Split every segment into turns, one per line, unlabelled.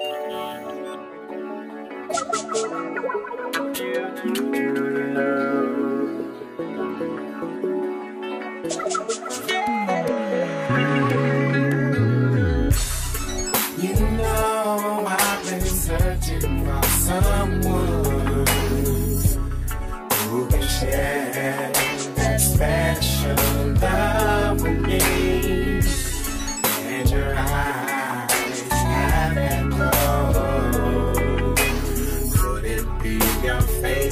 You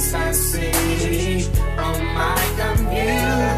face I see. On my computer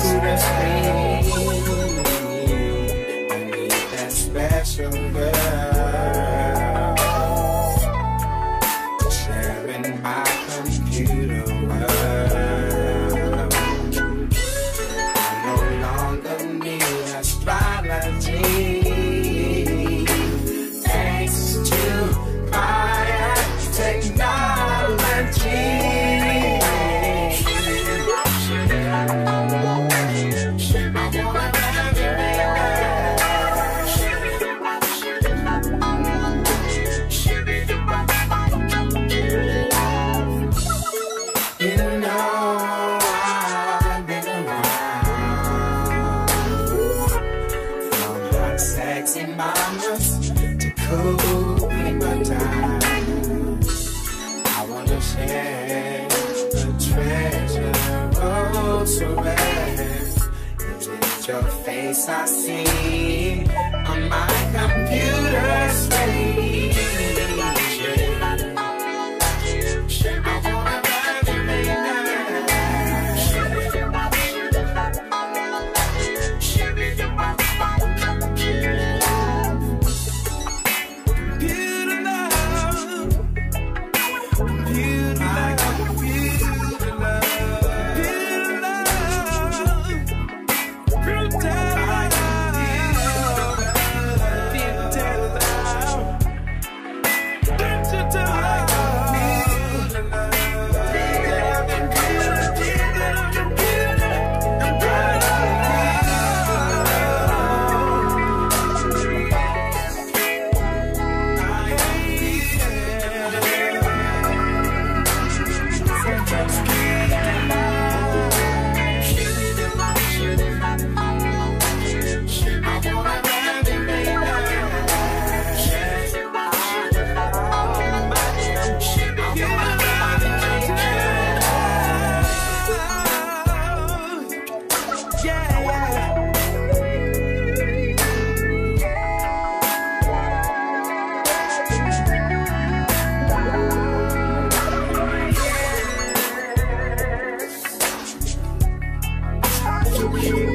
sexy mamas to cool my times. I wanna share the treasure oh so rare. Is it your face I see on my computer screen? Computer Yeah.